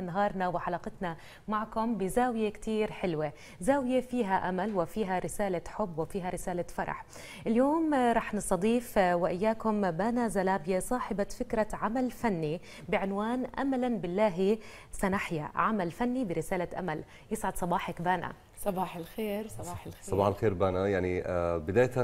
نهارنا وحلقتنا معكم بزاوية كتير حلوة. زاوية فيها أمل وفيها رسالة حب وفيها رسالة فرح. اليوم رح نستضيف وإياكم بانا زلابية صاحبة فكرة عمل فني بعنوان أملا بالله سنحيا. عمل فني برسالة أمل. يسعد صباحك بانا. صباح الخير صباح الخير. صباح الخير بانا. يعني بداية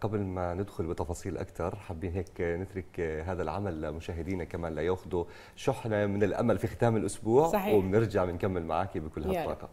قبل ما ندخل بتفاصيل أكثر حابين هيك نترك هذا العمل لمشاهدينا كمان ليأخذوا شحنة من الأمل في ختام الأسبوع صحيح. وبنرجع بنكمل معك بكل هالطاقة.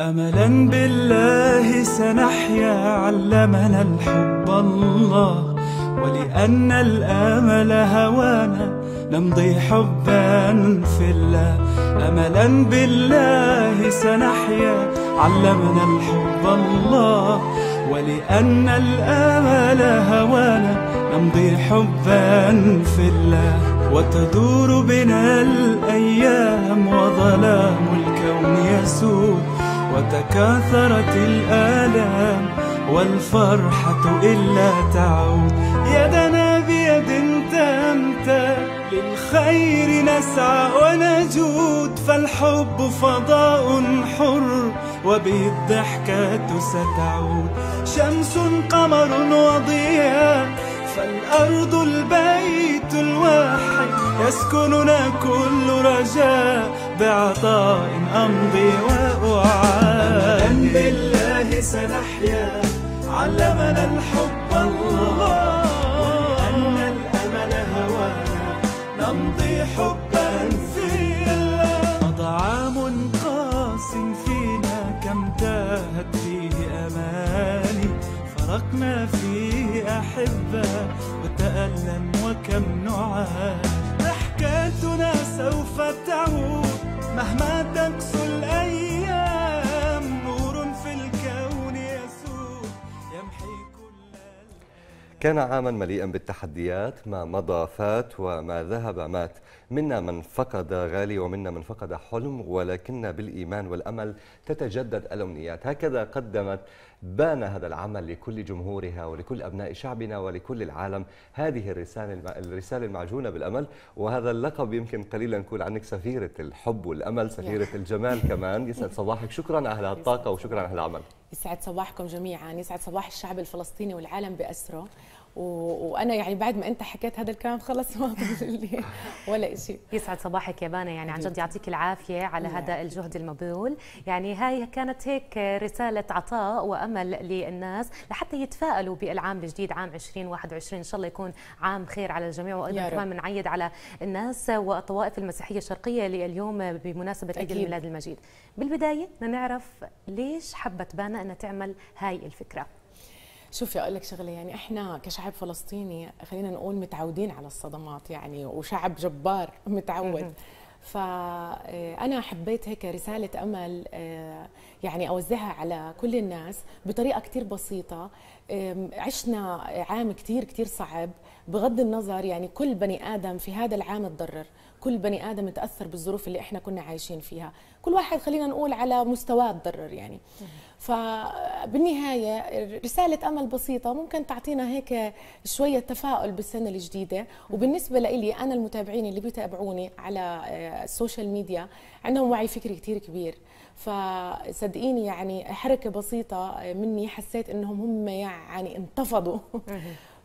أملا بالله سنحيا علمنا الحب الله ولأن الآمل هوانا نمضي حبا في الله. أملا بالله سنحيا علمنا الحب الله ولأن الآمل هوانا نمضي حبا في الله. وتدور بنا الأيام وظلام الكون يسود وتكاثرت الآلام والفرحة إلا تعود. يدنا بيد تمتد للخير نسعى ونجود. فالحب فضاء حر وبه الضحكة ستعود. شمس قمر وضياء فالأرض البيت الواحد. يسكننا كل رجاء بعطاء أمضي وأعاد. بالله سنحيا علمنا الحب الله. وأن الأمل هوانا نمضي حبا في الله مضى عام قاس فينا كم تاهت فيه أماني. فرقنا فيه أحبة وتألم وكم نعاد. ضحكاتنا سوف تعود مهما تقسو كان عاما مليئا بالتحديات ما مضى فات وما ذهب مات. منا من فقد غالي ومنا من فقد حلم ولكن بالإيمان والأمل تتجدد الأمنيات. هكذا قدمت بان هذا العمل لكل جمهورها ولكل أبناء شعبنا ولكل العالم. هذه الرسالة الرسالة المعجونة بالأمل وهذا اللقب يمكن قليلا نقول عنك سفيرة الحب والأمل سفيرة الجمال كمان. يسعد صباحك. شكرا على هالطاقة وشكرا على هالعمل يسعد صباحكم جميعا. يسعد صباح الشعب الفلسطيني والعالم بأسره. وأنا يعني بعد ما أنت حكيت هذا الكلام خلص ما لي ولا شيء يسعد صباحك يا بانا. يعني عن جد يعطيك العافية على هذا الجهد المبذول. يعني هاي كانت هيك رسالة عطاء وأمل للناس لحتى يتفائلوا بالعام الجديد عام 2021 إن شاء الله يكون عام خير على الجميع. رب. كمان بنعيد على الناس والطوائف المسيحية الشرقية اللي اليوم بمناسبة عيد. الميلاد المجيد. بالبداية بدنا نعرف ليش حبت بانا أنها تعمل هاي الفكرة. شوفي أقول لك شغلة يعني إحنا كشعب فلسطيني خلينا نقول متعودين على الصدمات يعني وشعب جبار متعود. فأنا حبيت هيك رسالة أمل آه، يعني أوزعها على كل الناس بطريقة كتير بسيطة. آم، عشنا عام كتير كتير صعب. بغض النظر يعني كل بني آدم في هذا العام تضرر. كل بني آدم تأثر بالظروف اللي إحنا كنا عايشين فيها. كل واحد خلينا نقول على مستواه تضرر يعني. فبالنهاية رسالة أمل بسيطة ممكن تعطينا هيك شوية تفاؤل بالسنة الجديدة. وبالنسبة لإلي أنا المتابعين اللي بيتابعوني على آه، السوشيال ميديا عندهم وعي فكري كتير كبير. فصدقيني يعني حركة بسيطة مني حسيت إنهم هم يعني انتفضوا.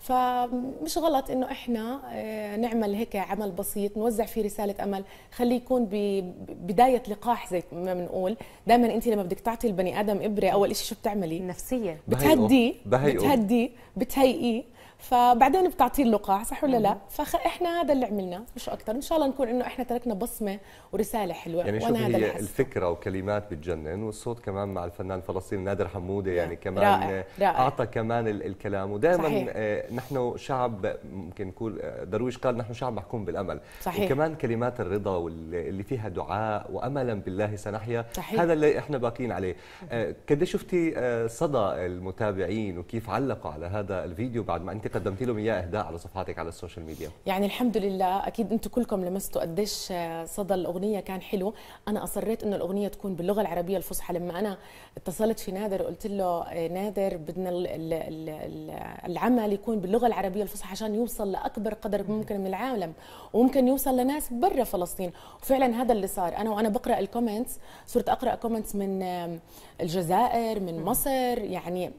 فمش غلط إنه إحنا آه، نعمل هيك عمل بسيط نوزع فيه رسالة أمل. خليه يكون ببدايه لقاح زي ما بنقول. دائما أنت لما بدك تعطي البني آدم إبرة أول شيء شو بتعملي. بتهديه بهيئه. بتهديه بتهيئيه. فبعدين بتعطيه اللقاح صح ولا لا فاحنا هذا اللي عملناه مش أكثر إن شاء الله نكون إنه إحنا تركنا بصمة ورسالة حلوة يعني وأنا هذا هي. الفكرة وكلمات بتجنن والصوت كمان مع الفنان الفلسطيني نادر حمودة يعني كمان رائع، رائع. أعطى كمان ال- الكلام ودائما. آه، نحن شعب ممكن نقول آه، درويش قال نحن شعب محكوم بالأمل صحيح. وكمان كلمات الرضا واللي فيها دعاء واملا بالله سنحيا صحيح. هذا اللي إحنا باقيين عليه آه، قد إيه شفتي آه، صدى المتابعين وكيف علقوا على هذا الفيديو بعد ما أنت قدمتي لهم اياه إهداء على صفحاتك على ال social media؟ يعني الحمد لله أكيد أنتم كلكم لمستوا قديش صدى الأغنية كان حلو. أنا أصريت إنه الأغنية تكون باللغة العربية الفصحى. لما أنا اتصلت في نادر وقلت له نادر بدنا العمل يكون باللغة العربية الفصحى عشان يوصل لأكبر قدر ممكن من العالم. وممكن يوصل لناس برا فلسطين. وفعلا هذا اللي صار. أنا وأنا بقرأ ال comments صرت أقرأ comments من الجزائر من مصر. يعني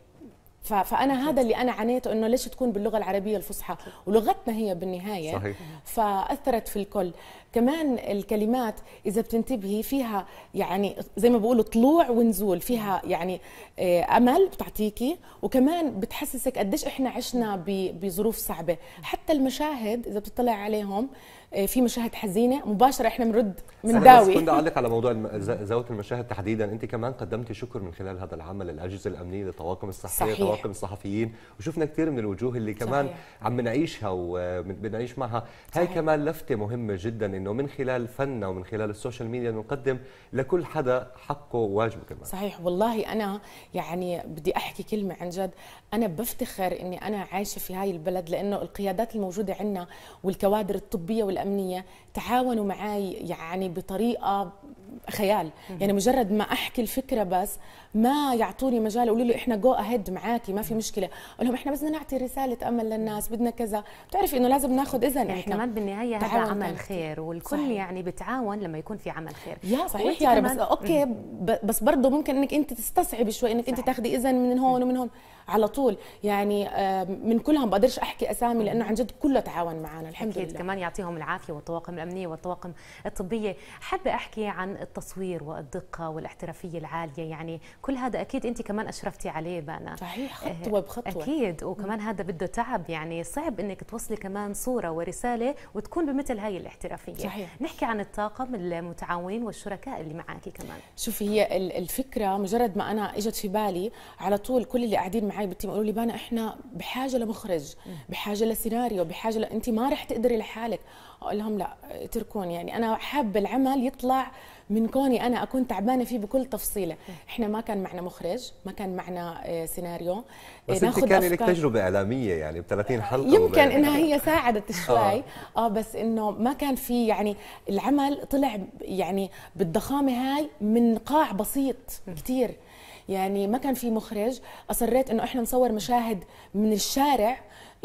فأنا هذا اللي أنا عانيته إنه ليش تكون باللغة العربية الفصحى؟ ولغتنا هي بالنهاية. صحيح. فأثرت في الكل. كمان الكلمات إذا بتنتبهي فيها يعني زي ما بقولوا طلوع ونزول فيها يعني آه، أمل بتعطيكي وكمان بتحسسك قديش إحنا عشنا بظروف صعبة. حتى المشاهد إذا بتطلع عليهم في مشاهد حزينة مباشرة إحنا بنرد منداوي. كنت أعلق على موضوع زاوية المشاهد تحديدا. أنت كمان قدمتي شكر من خلال هذا العمل للاجهزه الامنيه للطواقم الصحية صحيح. طواقم الصحفيين وشفنا كثير من الوجوه اللي كمان صحيح. عم بنعيشها وبنعيش معها. هاي كمان لفتة مهمة جدا إنه من خلال فننا ومن خلال السوشيال ميديا نقدم لكل حدا حقه وواجبه كمان. صحيح. والله أنا يعني بدي أحكي كلمة عن جد. أنا بفتخر إني أنا عايشة في هاي البلد لأنه القيادات الموجودة عندنا والكوادر الطبية والامنيه تعاونوا معي يعني بطريقة خيال. يعني مجرد ما أحكي الفكرة بس ما يعطوني مجال يقولوا لي إحنا go ahead معاكي ما في مشكلة. أقول لهم إحنا بس بدنا نعطي رسالة أمل للناس بدنا كذا. بتعرفي إنه لازم ناخذ إذن يعني إحنا. كمان بالنهاية هذا عمل خير والكل صحيح. يعني بتعاون لما يكون في عمل خير. يا صحيح يا بس okay بس برضه ممكن إنك أنت تستصعبي شوي إنك صحيح. انت تاخذي إذن من هون ومن هون. على طول يعني من كلهم بقدرش أحكي أسامي لأنه عن جد كله تعاون معنا الحمد لله. كمان يعطيهم العافية. والطواقم الأمنية والطواقم الطبية. حابه أحكي عن التصوير والدقة والاحترافية العالية. يعني كل هذا أكيد أنت كمان أشرفتي عليه بأنا. صحيح خطوة بخطوة. أكيد. وكمان هذا بده تعب. يعني صعب إنك توصلي كمان صورة ورسالة وتكون بمثل هاي الاحترافية. صحيح. نحكي عن الطاقم المتعاونين والشركاء اللي معاكي كمان. شوفي هي الفكرة مجرد ما أنا إجت في بالي على طول كل اللي قاعدين معي بال team قالوا لي بأنا إحنا بحاجة لمخرج بحاجة لسيناريو بحاجة ل... انت ما رح تقدري لحالك. أقول لهم لا اتركوني. يعني أنا حابة العمل يطلع من كوني أنا أكون تعبانة فيه بكل تفصيلة. إحنا ما كان معنا مخرج ما كان معنا آه، سيناريو. بس أنت كان لك تجربة إعلامية يعني ب 30 حلقة يمكن إنها هي ساعدت شوي. آه, آه بس إنه ما كان في يعني العمل طلع يعني بالضخامة هاي من قاع بسيط كثير يعني ما كان في مخرج أصريت إنه إحنا نصور مشاهد من الشارع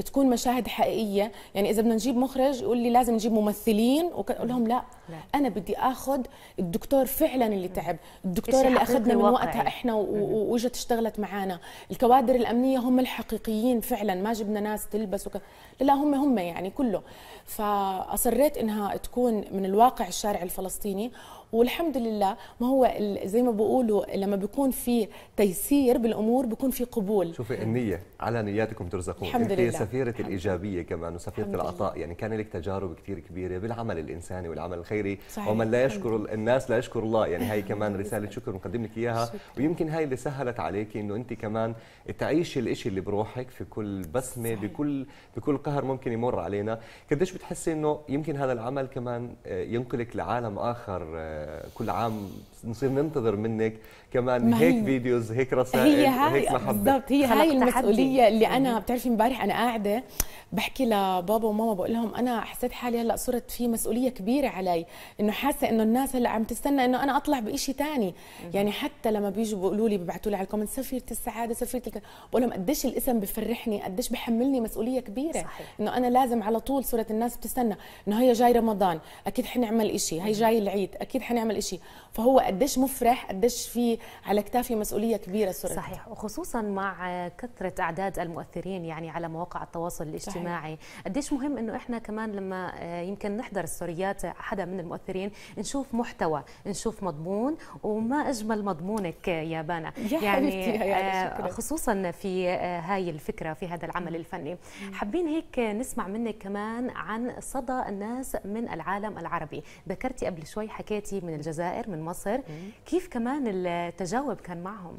تكون مشاهد حقيقية. يعني إذا بدنا نجيب مخرج يقول لي لازم نجيب ممثلين واقول لهم لا, لا. أنا بدي آخذ الدكتور فعلا اللي تعب الدكتور اللي أخذنا من وقتها إحنا وإجت اشتغلت معنا الكوادر الأمنية هم الحقيقيين فعلا ما جبنا ناس تلبس وك... لا هم هم يعني كله. فأصريت إنها تكون من الواقع الشارع الفلسطيني. والحمد لله ما هو زي ما بيقولوا لما بيكون في تيسير بالأمور بيكون في قبول. شوفي النية على نياتكم ترزقون. الحمد لله. سفيرة الحمد الإيجابية كمان وسفيرة العطاء لله. يعني كان لك تجارب كثير كبيرة بالعمل الإنساني والعمل الخيري. صحيح. ومن لا يشكر الناس لا يشكر الله. يعني هاي كمان رسالة شكر نقدم لك شكرا. ويمكن هاي اللي سهلت عليك إنه أنت كمان تعيشي الإشي اللي بروحك في كل بسمة صحيح. بكل بكل قهر ممكن يمر علينا. قديش بتحسي إنه يمكن هذا العمل كمان آه، ينقلك لعالم آخر آه، كل عام نصير ننتظر منك. كمان هيك videos هيك رسائل هي هاي هيك محبة. بالضبط هي هاي المسؤولية اللي أنا بتعرفي امبارح أنا قاعدة بحكي لبابا وماما بقول لهم أنا حسيت حالي هلأ صرت في مسؤولية كبيرة علي. إنه حاسة إنه الناس هلأ عم تستنى إنه أنا أطلع بشيء ثاني يعني حتى لما بيجوا بيقولوا لي ببعثوا لي على ال comment سفيرة السعادة سفيرة الك... بقول لهم قديش الاسم بفرحني قديش بحملني مسؤولية كبيرة. صحيح. إنه أنا لازم على طول صرت الناس بتستنى. إنه هي جاي رمضان أكيد حنعمل شيء هي جاي العيد أكيد حنعمل شيء فهو قديش مفرح قديش في على كتافي مسؤولية كبيرة صرت صحيح. وخصوصا مع كثرة أعداد المؤثرين يعني على مواقع التواصل الاجتماعي. صحيح. قديش مهم إنه إحنا كمان لما آه، يمكن نحضر ستوريات حدا من المؤثرين نشوف محتوى نشوف مضمون وما أجمل مضمونك يا بانا. يا يعني آه، خصوصا في آه، هاي الفكرة في هذا العمل الفني. حابين هيك نسمع منك كمان عن صدى الناس من العالم العربي. ذكرتي قبل شوي حكيتي من الجزائر من مصر. كيف كمان التجاوب كان معهم؟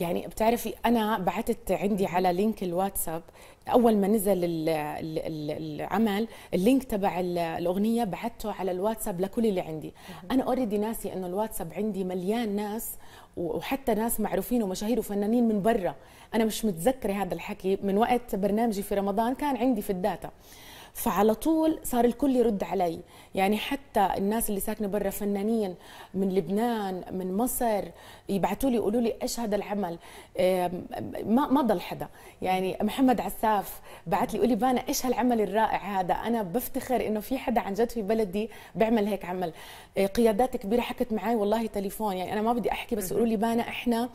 يعني بتعرفي أنا بعثت عندي على link الواتساب أول ما نزل العمل ال link تبع الأغنية بعته على الواتساب لكل اللي عندي. أنا already ناسي إنه الواتساب عندي مليان ناس وحتى ناس معروفين ومشاهير وفنانين من برا. أنا مش متذكرة هذا الحكي. من وقت برنامجي في رمضان كان عندي في ال data. فعلى طول صار الكل يرد علي. يعني حتى الناس اللي ساكنة برا فنانين من لبنان من مصر يبعثوا لي يقولوا لي إيش هذا العمل؟ ما ما ضل حدا. يعني محمد عساف بعث لي يقول لي بانا إيش هالعمل الرائع هذا؟ أنا بفتخر إنه في حدا عن جد في بلدي بيعمل هيك عمل. آه، قيادات كبيرة حكت معي والله تليفون. يعني أنا ما بدي أحكي بس يقولوا لي بانا إحنا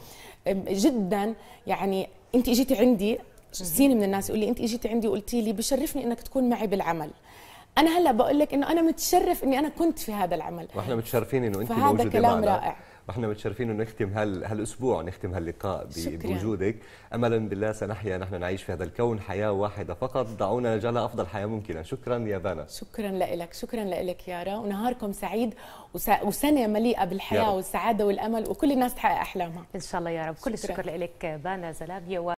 جدا يعني أنت إجيتي عندي سين من الناس يقول لي أنت إجيتي عندي وقلتي لي بشرفني إنك تكون معي بالعمل. أنا هلأ بقول لك إنه أنا متشرف إني أنا كنت في هذا العمل. وإحنا متشرفين إنه أنت فهذا موجودة كلام معنا. رائع. وإحنا متشرفين إنه نختم هال هالأسبوع نختم هاللقاء بوجودك. املا بالله سنحيا نحن نعيش في هذا الكون حياة واحدة فقط. دعونا نجعلها أفضل حياة ممكنة. شكرا يا بانا شكرا لك شكرا لك يارا ونهاركم سعيد وسنة مليئة بالحياة والسعادة والأمل وكل الناس تحقق أحلامها. إن شاء الله يا رب. كل الشكر لك بانا زلابية